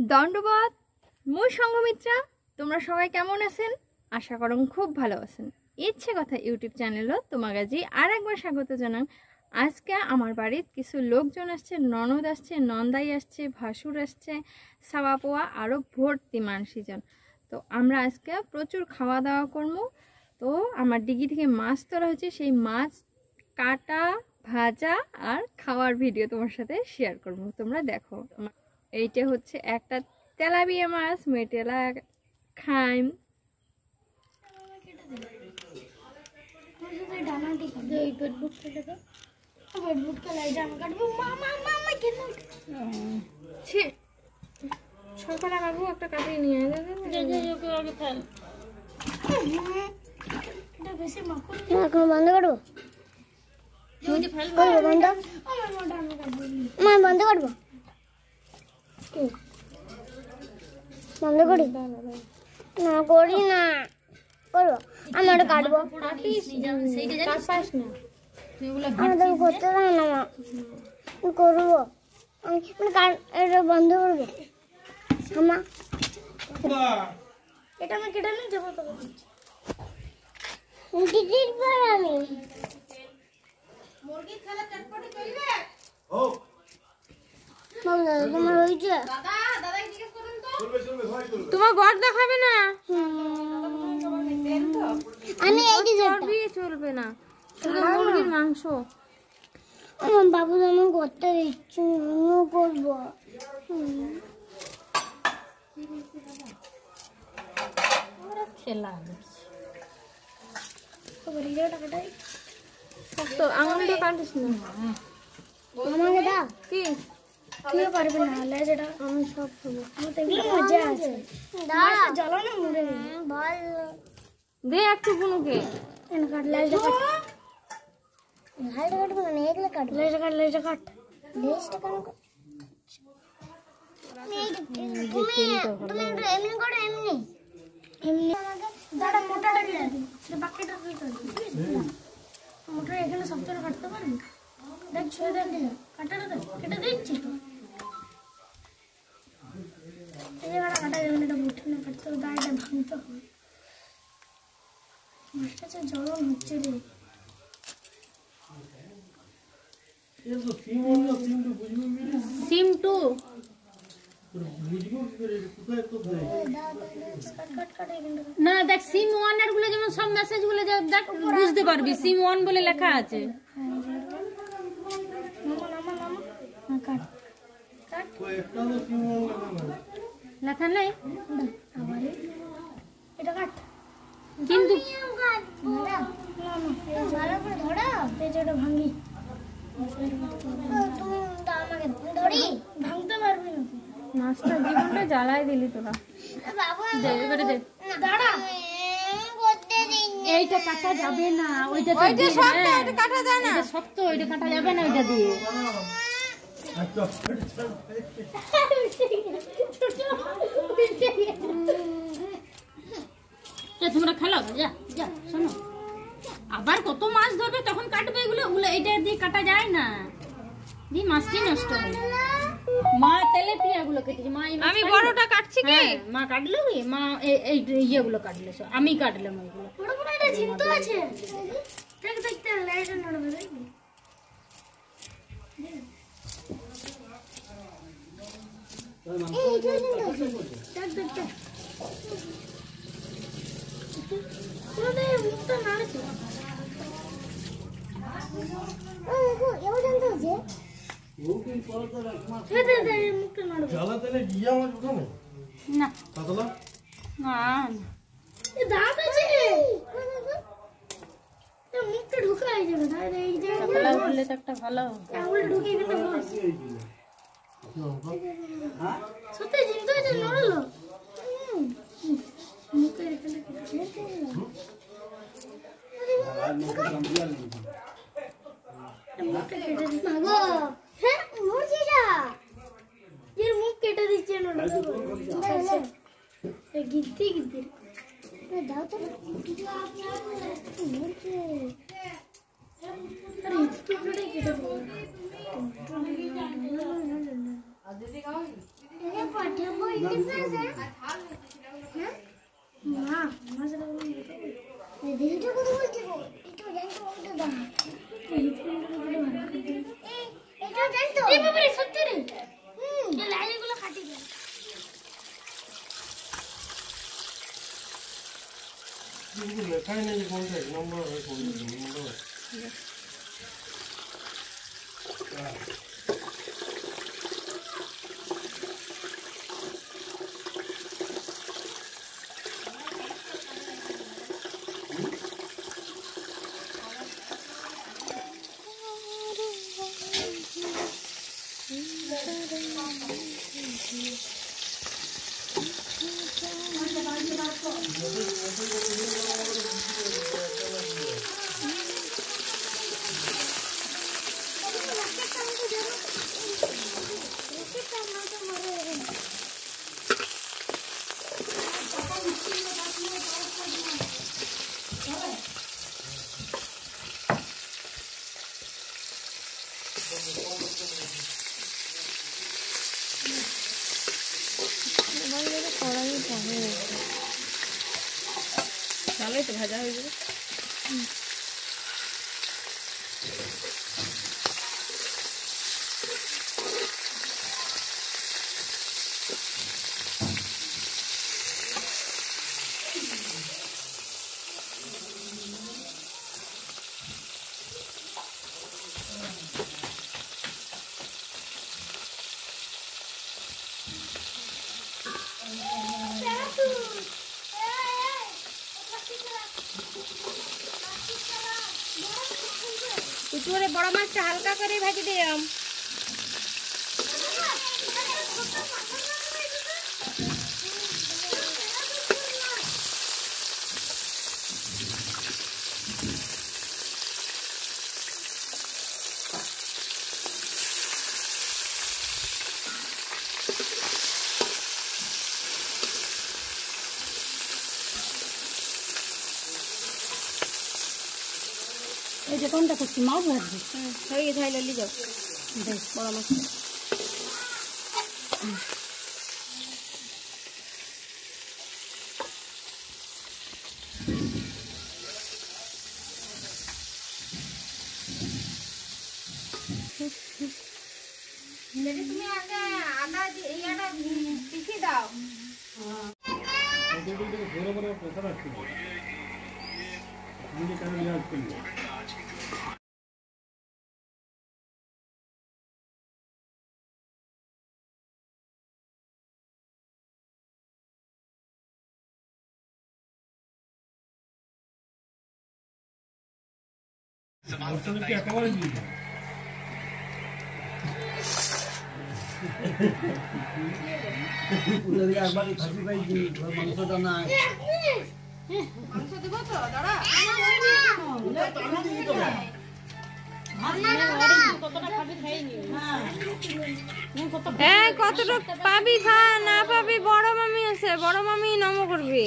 দণ্ডবাদ মুই সঙ্গমিত্রা, তোমরা সবাই কেমন আছেন? আশা করম খুব ভালো আছেন। ইচ্ছে কথা ইউটিউব চ্যানেলও তোমার কাছে আর একবার স্বাগত জানান। আজকে আমার বাড়ির কিছু লোকজন আসছে, ননদ আসছে, নন্দাই আসছে, ভাসুর আসছে সাবা পোয়া আরও ভর্তি মানসিজন। তো আমরা আজকে প্রচুর খাওয়া দাওয়া করব। তো আমার ডিগি থেকে মাছ তোলা হয়েছে, সেই মাছ কাটা, ভাজা আর খাওয়ার ভিডিও তোমার সাথে শেয়ার করব। তোমরা দেখো আমার- এইটা হচ্ছে একটা তেলাপিয়া মাছ মেটেলা খাইম। সকালে কাটবো একটা কাটিয়ে নিয়ে বন্ধ করব বন্ধ? বন্ধ করি? না করি না। করব আমি ওটা কাটবো। পাস না আমাদের করতে দাও না মা। করব। মানে কাট- এটা বন্ধ করব। আমা। এটা আমি কেটে নিয়ে যাব তো দিদির পর আমি। বাবু দাদা তোমার হয়েছে তোমার গড় দেখাবে না? আমি এই যে চর্বি চলবে না। শুধু মুরগির মাংস। আমার বাবু আমি করতে দিচ্ছি আমিও করব। আঙুলটা কাটিস না। আমাকে দাও। কি? তুইও পারবি না লেজটা আমি সব তো এগুলো মজা আছে। জ্বালো না মরে ভালো দে একটু বুনুকে এনে কাট লেজটা কাট। লেজটা কাটবো না এগুলো কাট লেজটা কাট লেজটা কাট। লেজটা কাট তুমি তুমি দাঁড়া কেটে এখানে কাটতে পারবি? দেখ ছুঁয়ে দেখ। কাটাটা দেখ কেটে দিচ্ছি তো এই জায়গাটা কাটা যাবে হবে দাঁড়িয়ে ভাঙতে হবে। মাছটা যে জ্বলন হচ্ছে রে। এখানটা কাট। না? দেখ সিম ওয়ানেরগুলো যেমন সব মেসেজগুলো দেখ বুঝতে পারবি। সিম ওয়ান বলে লেখা আছে। নামা নামা নামা হ্যাঁ কাট কাট লেখা নেই। এটা কাট। কিন্তু না, না, এই ভালো করে ধরো। এই ভাঙি ভাঙতে পারবি না মাছটা জীবনটা জ্বালাই দিলি তোরা। এবারে দাঁড়া। এইটা কাটা যাবে না ওইটা তো হ্যাঁ। কাটা যায় না। শক্ত ওইটা কাটা যাবে না ওইটা দিয়ে। তোমরা খেলো? যা যা শোনো। আবার কত মাছ ধরবে তখন কাটবে এগুলো? ওগুলো এইটা দিয়ে কাটা যায় না। দিয়ে মাছটি নষ্ট হয়। মা তেলে পিয়াগুলো কেটেছে। মা আমি। বড়টা কাটছি কি? হ্যাঁ, মা কাটলো কি? মা এই এই ইয়েগুলো কাটলো। আমি কাটলাম ওইগুলো বড় বড় এটা ঝিন্ত আছে। দেখ দেখতে লাইটটা নড়বে দেখবি এই এটা ঝিন্ত আছে দেখ দেখ দেখ। না পাতলা না দাঁত আছে মুখটা ঢুকা হয়ে যাবে দাঁড়া এই জায়গাটা তো একটা ভালো আঙুল ঢুকে বস সত্যি জিনতে হয়েছে নড়লো মুখের এখানে কেটে মুখটা কেটে দিচ্ছে গো হ্যাঁ মরছি これいいと思う。তাহলে তো ভাজা হয়ে যাবে। কুচুরে বড় মাছটা হালকা করে ভাজি দিলাম। এই যে কোনটা করছি মাছ ভাজছি হয়ে গেছে হাইলে যাও। বেশ বড় মাছ। তুমি আগে আদা ইয়াটা পিছিয়ে দাও। ঘুরে ঘুরে কথা রাখছি নিজে কেন রিয়াজ করলি? দাও। কতটা কতটুক পাবি খা না পাবি বড় মামি আছে বড় মামি নম করবি